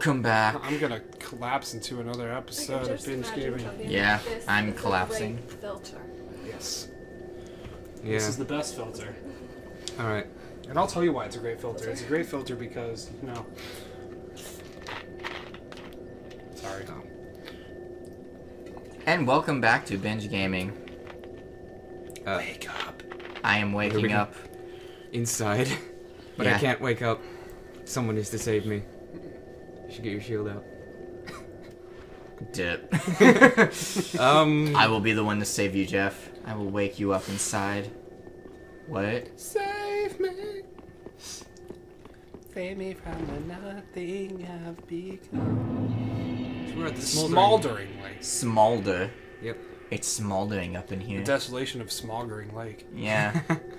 Welcome back. I'm gonna collapse into another episode of binge gaming. Yeah, I'm collapsing. Filter. Yes. Yeah. This is the best filter. All right. And I'll tell you why it's a great filter. It's a great filter because, you know. Sorry. And welcome back to Binge Gaming. Uh, Wake up. I am waking we- up. inside, but Yeah. I can't wake up. Someone needs to save me. You should get your shield out. Dip. Um. I will be the one to save you, Jeff. I will wake you up inside. What? Save me. Save me from the nothing I've become. we're at the smoldering. Smoldering Lake. Smolder. Yep. It's smoldering up in here. The here. desolation of Smoldering Lake. Yeah.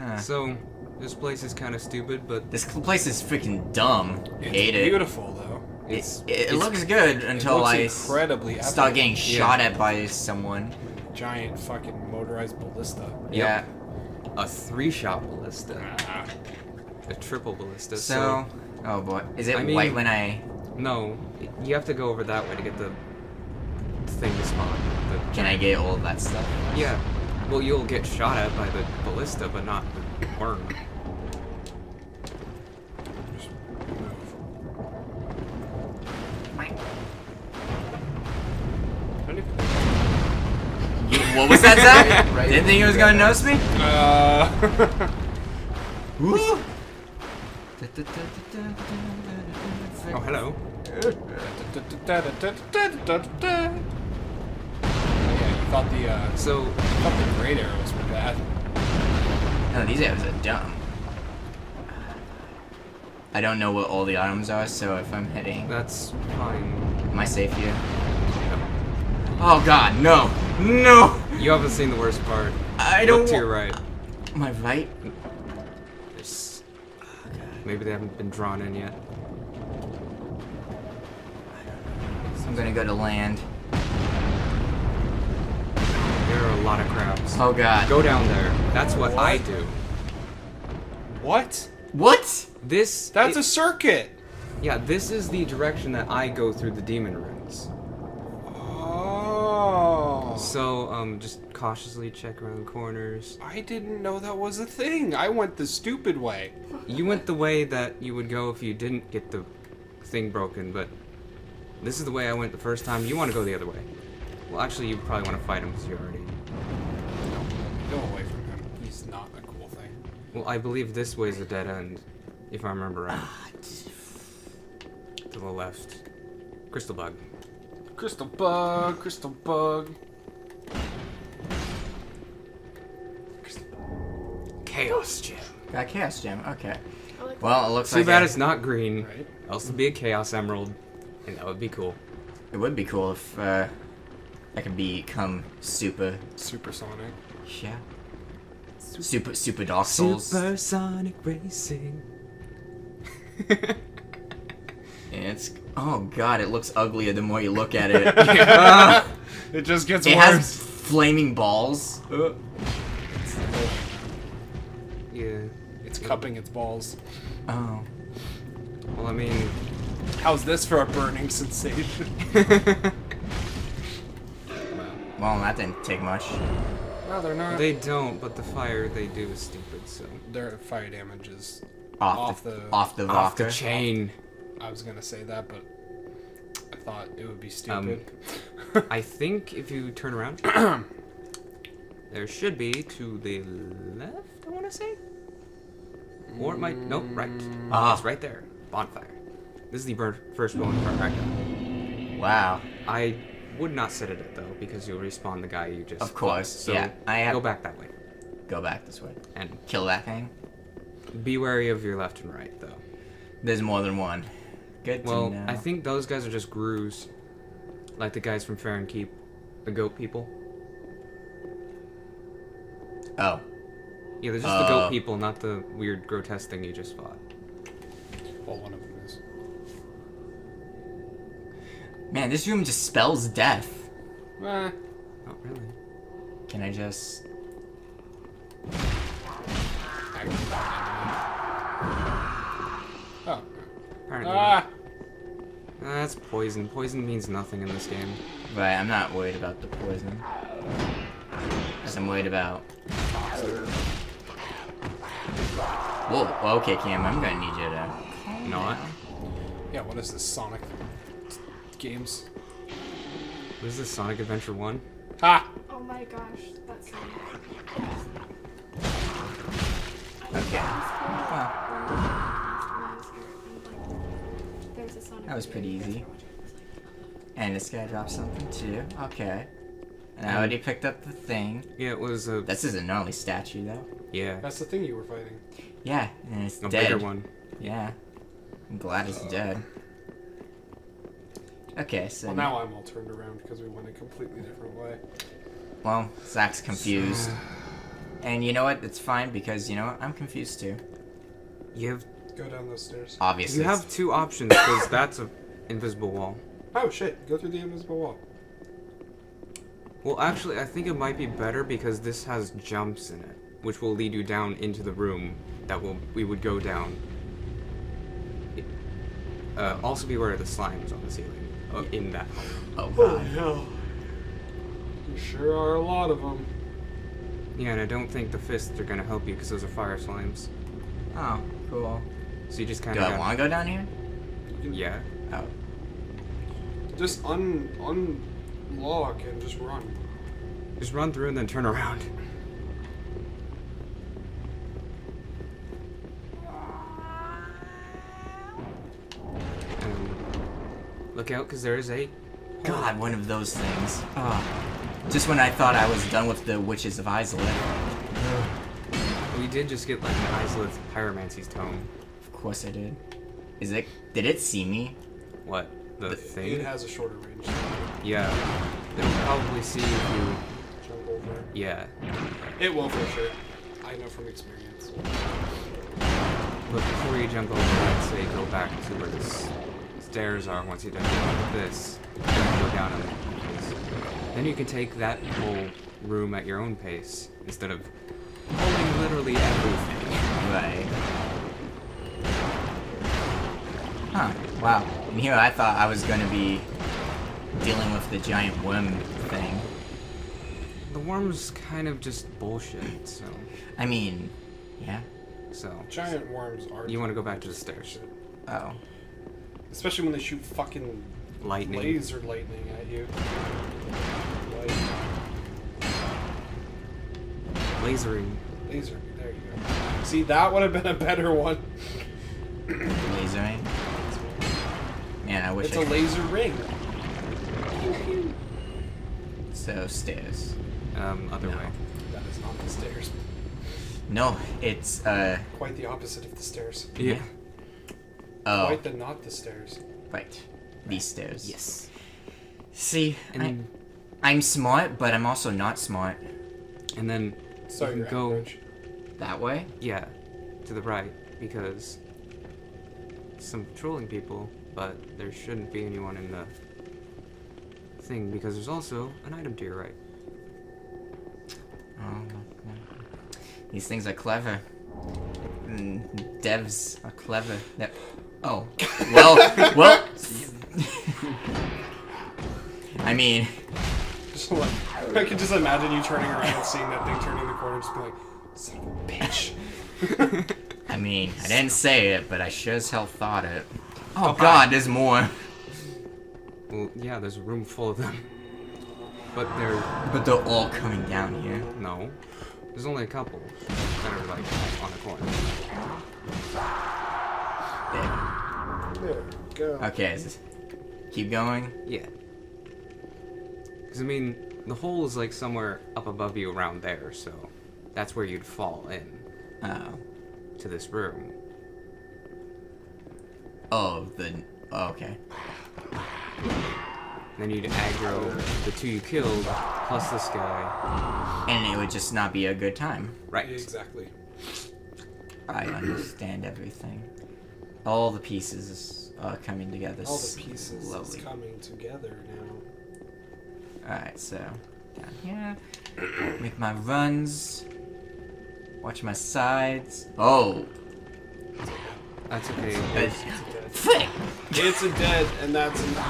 Huh. So, this place is kind of stupid, but This place is freaking dumb. It's Hate it. beautiful, though. it's It, it it's- looks good until looks I s- incredibly start epic. getting Yeah. shot at by someone. giant fucking motorized ballista. Yeah. a three-shot ballista, Ah. a triple ballista. So, oh boy, is it I mean- white when I? no, you have to go over that way to get the thing to spawn. The Can I get all of that stuff? Yeah. Well, you'll get shot at by the ballista, but not the worm. Just move. Don't even- You, what was that, Zach? Right. Didn't think he was gonna notice me? Uh, Woo! Oh, hello. Oh, yeah, thought the uh, So, you thought the great arrows were bad. No, these arrows are dumb. I don't know what all the items are, so if I'm hitting, that's fine. am I safe here? Oh God, no, no! You haven't seen the worst part. I don't. To your right. My right? There's- Maybe they haven't been drawn in yet. I'm gonna go to land. There are a lot of crabs. Oh God. Go down there. That's what, I do. What? What? This. That's it- a circuit. Yeah, this is the direction that I go through the Demon Ruins. Oh. So, um, just cautiously check around corners. I didn't know that was a thing. I went the stupid way. You went the way that you would go if you didn't get the thing broken, but this is the way I went the first time. You want to go the other way. Well, actually, you probably want to fight him because you already. Go away from him. He's not a cool thing. Well, I believe this way is a dead end, if I remember right. to the left. Crystal bug. Crystal bug, crystal bug. Chaos gem. Got chaos gem. Okay. Like Well, it looks Too like bad I- it's not green. Right? Else it'd be a chaos emerald, and that would be cool. it would be cool if uh, I could become super. Supersonic. Yeah. Super super Dark Souls. Supersonic racing. It's oh god, it looks uglier the more you look at it. Yeah. it just gets it worse. has flaming balls. Uh, yeah. it's cupping its balls. Oh. Well, I mean, How's this for a burning sensation? Well, that didn't take much. No, they're not. they don't, but the fire they do is stupid. So Their fire damage is. Off, Off the, the- off the off the chain. I was gonna say that, but I thought it would be Um, stupid. I think if you turn around, there should be to the left. I want to say, or it might. Nope, right. Ah. It's right there. Bonfire. This is the first bonfire right now. Wow. I would not sit at it though because you'll respawn the guy you just. Of course. So yeah. I have go back that way Go back this way. and Kill that thing. be wary of your left and right though. There's more than one. Good Well, to know. I think those guys are just grooves, like the guys from Farron Keep, the goat people. Oh. Yeah, they're just the Uh. goat people, not the weird grotesque thing you just fought. well, one of them Man, this room just spells death. Eh, Oh, really? Can I just. Oh, Apparently apparently. Ah! Uh, that's poison. Poison means nothing in this game. Right, I'm not worried about the poison. As I'm worried about. Whoa, okay, Cam, I'm gonna need you to. Not. Yeah, what is this? Sonic games? What is this, Sonic Adventure 1? Ha! Oh my gosh, that's Sonic. Okay. Well, There's a Sonic That was pretty easy. and this guy dropped something too. Okay. And I already picked up the thing. Yeah, it was a. This is a gnarly statue, though. yeah. That's the thing you were fighting. Yeah, and it's A dead. bigger one. Yeah. I'm glad it's dead. Okay, so Well, now I'm all turned around because we went a completely different way. well, Zach's confused. And you know what? It's fine because you know what? I'm confused too. You have Go down those stairs. Obviously. you have two options because that's a invisible wall. Oh shit! Go through the invisible wall. Well, actually, I think it might be better because this has jumps in it, which will lead you down into the room that will we would go down. Uh, also, beware of the slimes on the ceiling uh, in that. hole. Oh Holy god. hell! There sure are a lot of them. Yeah, and I don't think the fists are gonna help you because those are fire slimes. Oh, cool. So you just kind of. Do of I want to go down here? yeah. Oh. Just un unlock and just run. Just run through and then turn around. Look out, because there is a. God, one of those things. Oh. Just when I thought I was done with the Witches of Izalith. We did just get like an Izalith Pyromancy's tome. Of course I did. Is it? Did it see me? What? The thing? It thing? has a shorter range. Yeah. It'll probably see if you. Jump over. Yeah. It will for sure. I know from experience. But before you jump over, I'd say go back to where the s- stairs are once you're done with this. Then go down and then you can take that whole room at your own pace instead of holding literally everything. Right. Huh. Wow. And here I thought I was gonna be dealing with the giant worm thing. The worm's kind of just bullshit, so I mean, yeah. so Giant worms are. You wanna go back to the stairs. Oh. Especially when they shoot fucking lightning. laser lightning at you. Like, Lasering. laser. There you go. See, that would have been a better one. Lasering. Man, I wish It's I a could- laser ring. So stairs. Um, other No. way. That is not the stairs. No, it's uh Quite the opposite of the stairs. Yeah. Oh Quite the not the stairs. right. These stairs. Yes. See, And I, I'm smart, but I'm also not smart. and then So You you can go- average. That way? yeah, to the right because some trolling people, but there shouldn't be anyone in the thing because there's also an item to your right. Oh, these things are clever. Mm, devs are clever. That. Oh, well, well. I mean, Just like, I can just imagine you turning around and seeing that thing turning the corner and just be like, son of a bitch. I mean, I didn't say it, but I sure as hell thought it. Oh, Oh, hi. God, there's more. Well, yeah, there's a room full of them, but they're But they're all coming down here. no. There's only a couple that are like on the corner. There. There we go. Okay, is this- keep going. Yeah. Because, I mean, the hole is like somewhere up above you around there, so that's where you'd fall in Oh, to this room. oh, the. Oh, okay. Then you'd aggro the two you killed plus this guy. And it would just not be a good time. Right. Exactly. I understand everything. All the pieces are coming together. All the pieces slowly. is coming together now. Alright, so down here. Make my runs. Watch my sides. Oh! That's okay. Uh, There's- Frick! It's a dead, and that's an evil.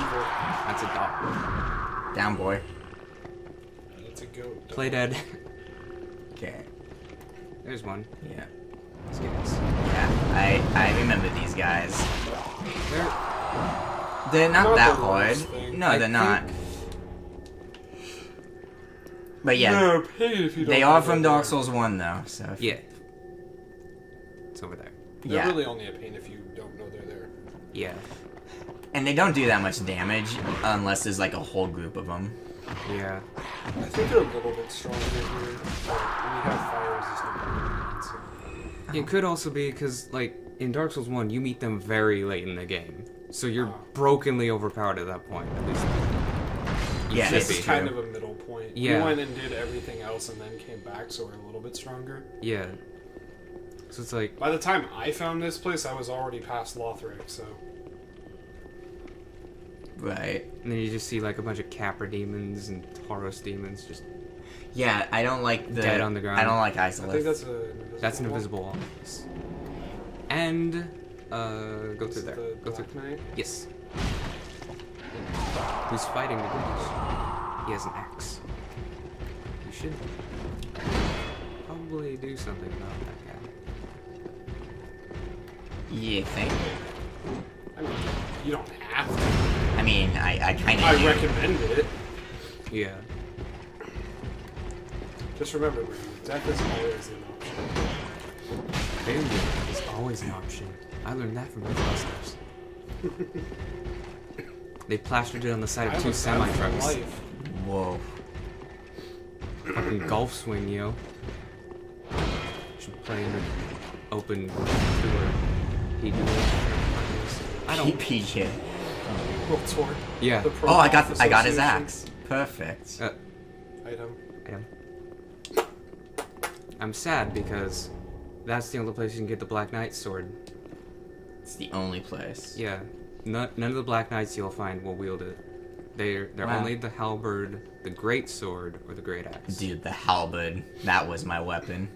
That's a dog. Down, boy. That's a goat. Play dead. Okay. There's one. Yeah. These guys. Yeah. I I remember these guys. They're They're not, Not that the hard. No, I they're not. But yeah, They're a pain if you don't they are they're from Dark there. Souls 1 though, so if- yeah. It's over there. They're yeah. really only a pain if you don't know they're there. Yeah. And they don't do that much damage unless there's like a whole group of them. Yeah. I think they're a little bit stronger here, but when you have fire resistant so. It could also be because, like, in Dark Souls 1, you meet them very late in the game. So you're Ah. brokenly overpowered at that point, at least. Yeah, this This is is kind true. of a middle point. Yeah. We went and did everything else and then came back, so we're a little bit stronger. Yeah. So it's like, By the time I found this place, I was already past Lothric, so. Right. and then you just see, like, a bunch of Capra demons and Tauros demons just. Yeah, I don't like the Dead on the ground. I don't like I think Izalith. that's a. That's an invisible wall. Yes. And, uh, go through there. The Go through. Black Knight? Yes. Who's fighting the British? He has an axe. You should probably do something about that guy. Yeah, thank You think? I mean, you don't have to. I mean, I I kind of I recommend it. Yeah. Just remember, Brandon, death is always an option. Failure is always an option. I learned that from the Mythbusters. they plastered it on the side I of two semi trucks. Whoa. Fucking golf swing, yo. Should play in an open tour. He do I don't. PPK. World Tour. Yeah. Oh, I got I got his axe. Perfect. Uh, Item. I am. I'm sad because that's the only place you can get the Black Knight sword. It's the only place. Yeah, none, none of the Black Knights you'll find will wield it. They're they're Wow. only the halberd, the great sword, or the great axe. Dude, the halberd. That was my weapon.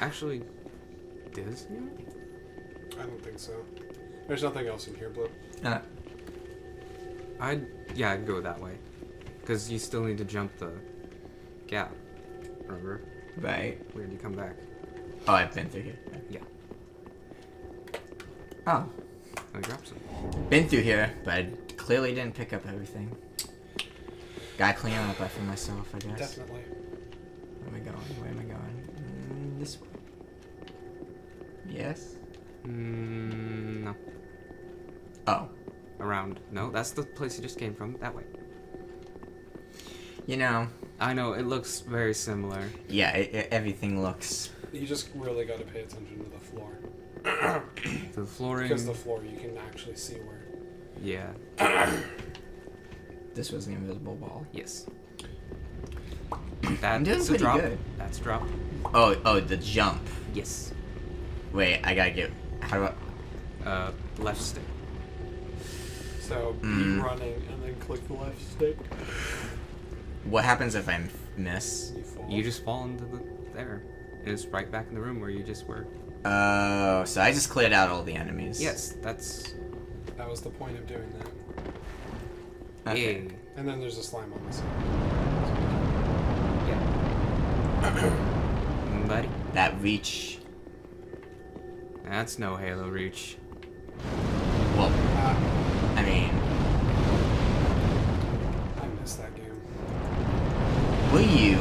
Actually, does he? I don't think so. There's nothing else in here, Blip. Uh, I'd yeah, I'd go that way, because you still need to jump the gap. Remember? Right. Where did you come back? Oh, I've been through here. Yeah. Oh, I dropped some. been through here, but I clearly didn't pick up everything. Gotta clean up after myself, I guess. Definitely. Where am I going? Where am I going? Mm, this way. Yes. Mm, no, Oh, around. No, that's the place you just came from. That way. you know, I know it looks very similar. yeah, it, it, everything looks. You just really got to pay attention to the floor. The flooring. Because the floor, you can actually see where. Yeah. This was the invisible wall. Yes. I'm That's a pretty drop. good. That's drop. Oh, oh, the jump. Yes. Wait, I gotta get. How do I? Uh, left stick. So, Mm. keep running and then click the left stick. What happens if I miss? You fall. You just fall into the there, and it's right back in the room where you just were. Oh, so I just cleared out all the enemies. Yes, that's. That was the point of doing that. Okay. Yay. And then there's a slime on the side. Yeah. Buddy, That reach. that's no Halo reach. Well, Ah, I mean, will you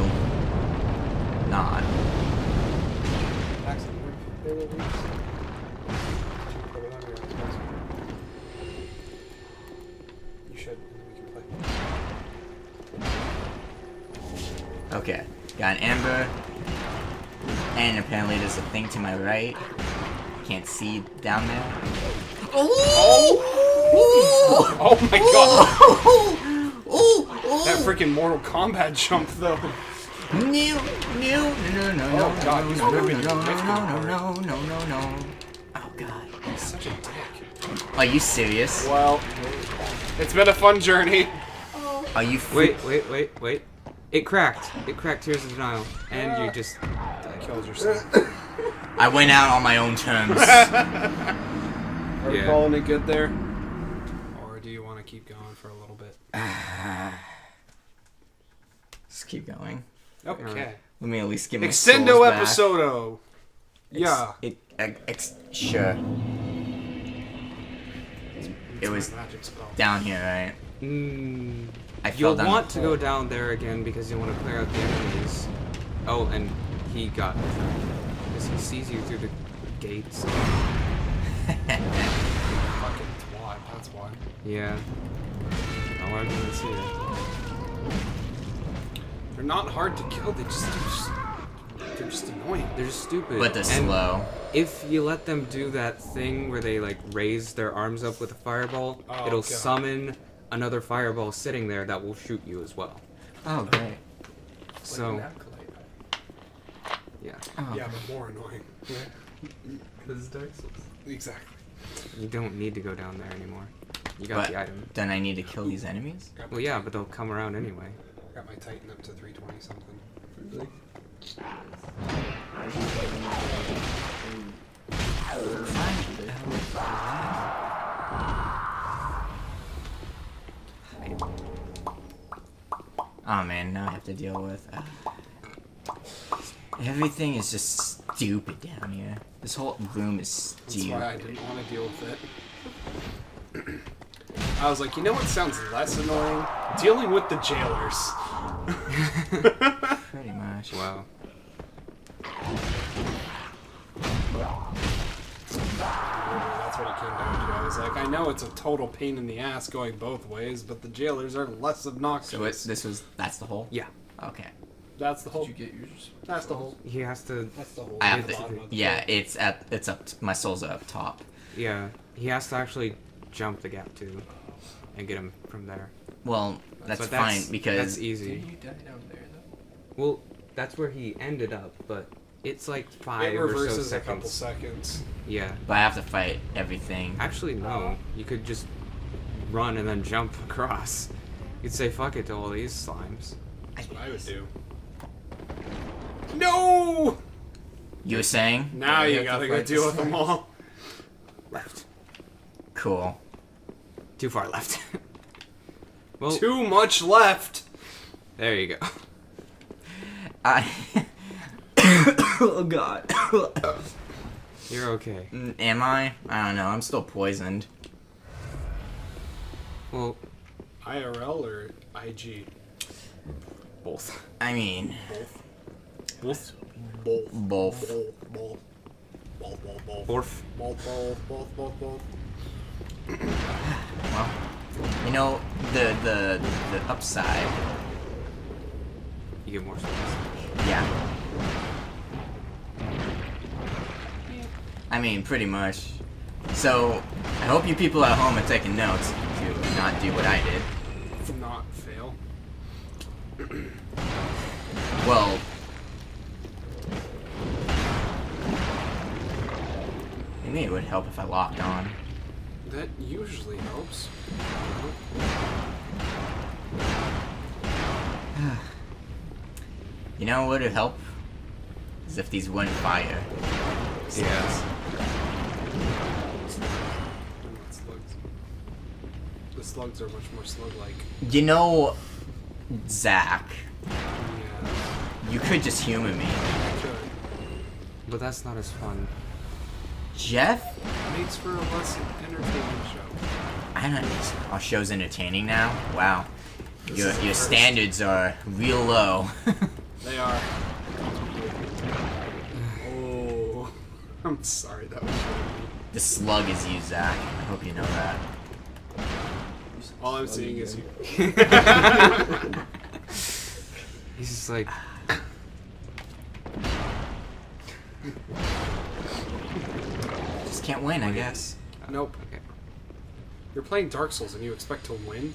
not? Accident Roof, Halo Reach. Did you put it on your Xbox? You should, and then we can play. Okay. Got an amber. And apparently there's a thing to my right. Can't see down there. Oh! Oh, oh my god! Oh! Oh! Oh! That freaking Mortal Kombat jump, though. No, no, no, no, no, no, Oh, God, no, he's no, no, ripping no, no, no, no, no, no. Oh god. He's such a dick. Are you serious? Well, it's been a fun journey. Oh, Are you Wait, wait, wait, wait. It cracked. It cracked Tears of Denial, and you just. Killed yourself. I I went out on my own terms. Are we Yeah. calling it good there? Or do you want to keep going for a little bit? Just keep going. Okay. Let me at least give my Extendo souls back. episodo. Ex- Yeah. It, ex, ex, sure. It's was- magic spell. Down here, right? Mm, I fell you'll down want to go down there again because you want to clear out the enemies. Oh, and he got because he sees you through the gates. Fucking twat. That's why. Yeah. I didn't see it. They're not hard to kill. They just, they're just, they're just annoying. They're just stupid. But they're And slow. If you let them do that thing where they like raise their arms up with a fireball, Oh, it'll God. summon another fireball sitting there that will shoot you as well. Oh, great. So yeah, Oh, Yeah, but more annoying. because Dark Souls. Exactly. You don't need to go down there anymore. You got But the item. then I need to kill these enemies? Well, yeah, but they'll come around anyway. Got my Titan up to 320 something. Really? Oh man, now I have to deal with. Uh, everything is just stupid down here. This whole room is stupid. That's why I didn't want to deal with it. I was like, you know what sounds less annoying? Dealing with the jailers. Pretty much. Wow. That's what it came down to. I was like, I know it's a total pain in the ass going both ways, but the jailers are less obnoxious. So it, this was that's the hole. Yeah, Okay. That's the whole. Did you get yours? That's the whole. he has to. That's the whole. I have the to. the Yeah, hole. it's at it's up. To, my souls up top. Yeah, he has to actually jump the gap too, and get him from there. Well, that's But fine because that's easy. Did you die down there though? Well, that's where he ended up, but it's like five It or so reverses a couple seconds. seconds. Yeah. but I have to fight everything. Actually, no. You could just run and then jump across. You'd say fuck it to all these slimes. That's what I would do. No! You were saying? Now Yeah, you you have to gotta go fight deal with them all. Left. Cool. Too far left. well, Too much left. there you go. I. oh God. You're okay. Mm, Am I? I don't know. I'm still poisoned. Well, IRL or IG? both. I mean, Both. Both. both. Both. Both. Both. Both. Both. Both. Both. Both. Both. Both. Both. Well, you know the the the upside. You get more space. Yeah. Yeah. I mean, pretty much. So, I hope you people at home are taking notes to not do what I did. Not fail. Well, maybe it would help if I locked on. That usually helps. You know what would help? Is if these wouldn't fire. Yeah. The slugs are much more slug-like. You know, Zach, Yeah. you could just humor me. But that's not as fun. Jeff? Makes for a less entertaining show. I don't know. Our show's entertaining now? Wow. This Your, your first. standards are real low. They are. Oh. I'm sorry that was really mean. the slug is you, Zach. I hope you know that. All I'm seeing is you. He's just like, Just can't win, I guess. Nope. okay. You're playing Dark Souls and you expect to win?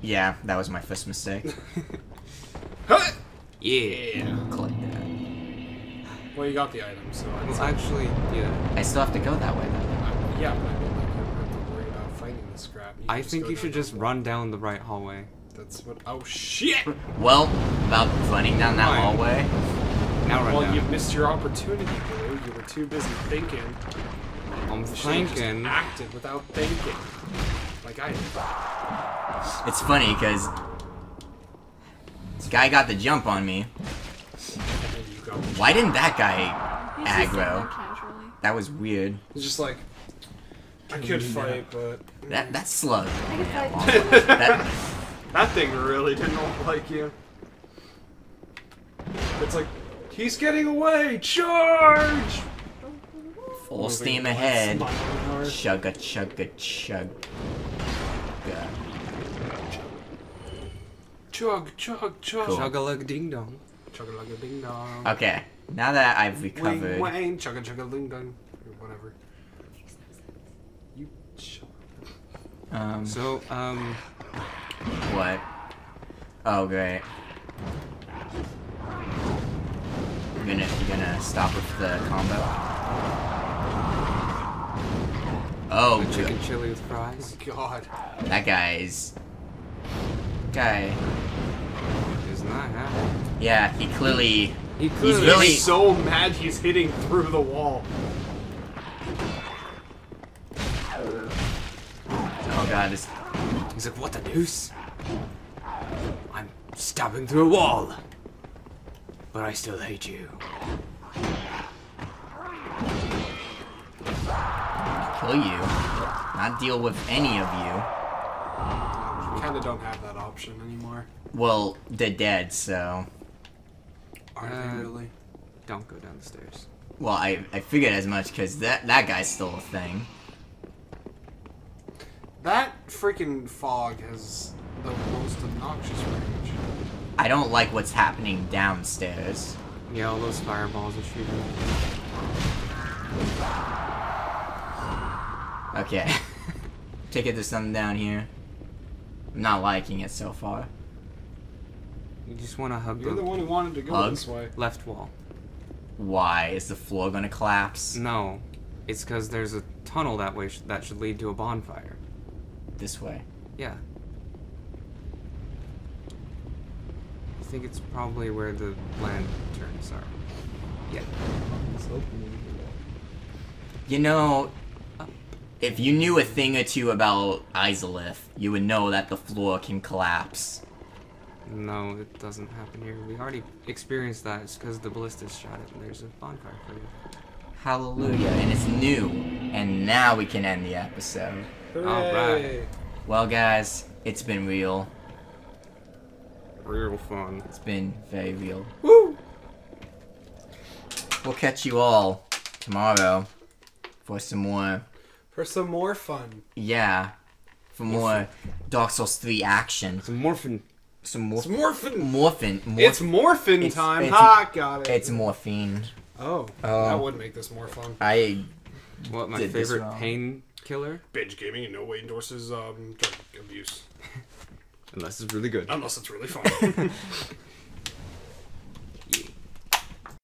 Yeah, that was my first mistake. Huh! Yeah. Collect that. Well, you got the item, so I'd Well, say- actually, yeah. I still have to go that way, though. Uh, yeah, but I mean, like, you don't have to worry about fighting this crap. You I think you should just hall. run down the right hallway. That's what. Oh shit! Well, about running down that Fine. hallway, Now run Well, down. you missed your opportunity, Blue. You were too busy thinking. I'm You should've just acted without thinking. Like I did. It's funny because this guy got the jump on me. And then you go. Why didn't that guy? He's Aggro. casually. That was weird. It's just like I could fight, but That that slug. I can fight. That that thing really didn't like you. It's like he's getting away. Charge! Full steam ahead. smiling hard. Chugga chugga chug. Chug, chug, chug. Cool. Chug a lug ding dong. Chug like a ding dong. Okay, now that I've recovered. Wing recovered, wang, chugga chugga ding dong. Or whatever. You shut up. um, So, um, what? Oh great. You're gonna you're gonna stop with the combo. Oh, the chicken good. chili with fries. Oh God. that guy's guy. Is not happy. Yeah, he clearly. He He's clearly really- He's so mad he's hitting through the wall. Oh god, this. He's like, what the deuce? I'm stabbing through a wall. But I still hate you. Kill you, not deal with any of you. We kind of don't have that option anymore. Well, they're dead, so. Are Uh, they really? Don't go down the stairs. Well, I, I figured as much because that that guy's still a thing. That freaking fog has the most obnoxious range. I don't like what's happening downstairs. Yeah, all those fireballs are shooting. Okay. Take it to something down here. I'm not liking it so far. You just want to hug You're the the one who wanted to go Hug? this way. left wall. Why? Is the floor gonna collapse? No, it's because there's a tunnel that way sh- that should lead to a bonfire. This way. Yeah. I think it's probably where the lanterns are. Yeah. You know, if you knew a thing or two about Izalith, you would know that the floor can collapse. No, it doesn't happen here. We already experienced that. It's because the ballistas shot it and there's a bonfire for you. Hallelujah. And it's new. And now we can end the episode. Alright. Well, guys, it's been real. Real fun. It's been very real. Woo! We'll catch you all tomorrow for some more, For some more fun. yeah, for more Dark Souls 3 action. Some morphin. Some more It's morphin. morphin. Morph- It's morphin It's- time. it's- ha, got it. it's morphine. Oh, Oh. that would make this more fun. I What, my Did this favorite wrong. painkiller? Binge gaming in no way endorses um, drug abuse. Unless it's really good. Unless it's really fun.